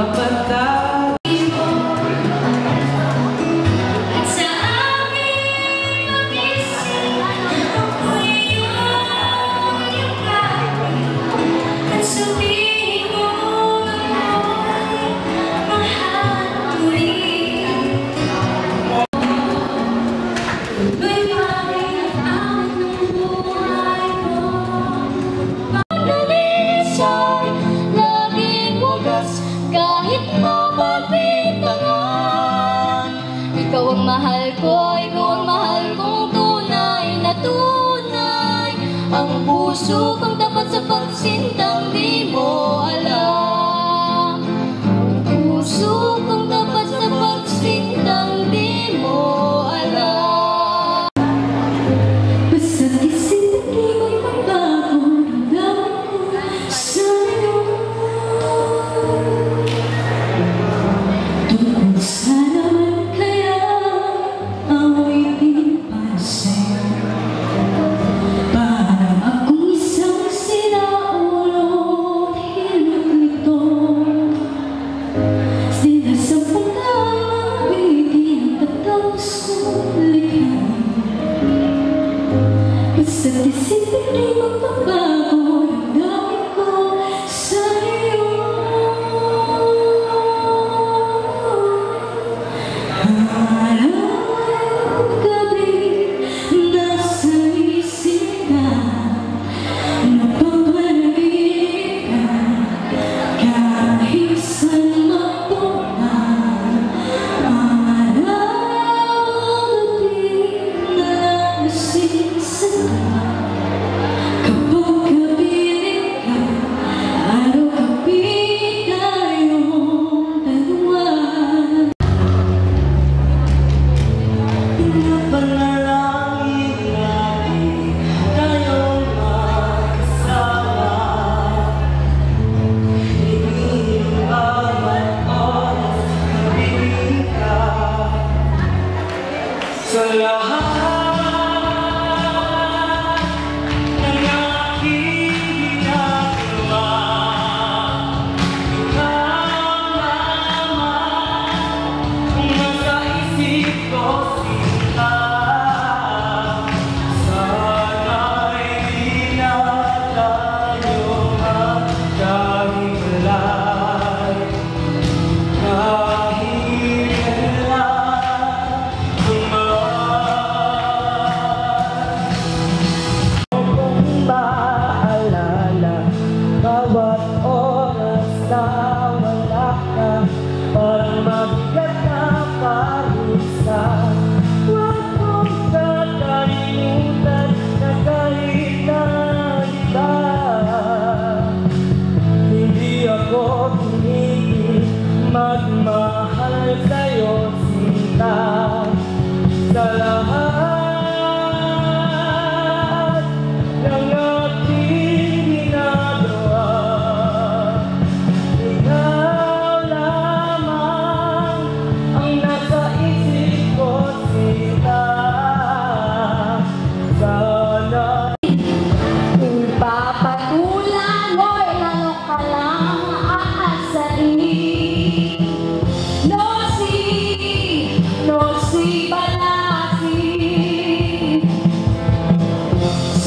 up, but God. mahal ko'y noon mahal kong tunay na tunay. Ang puso kong dapat sa pagsintang di mo alam Thank you. So your Mabigat ka pa.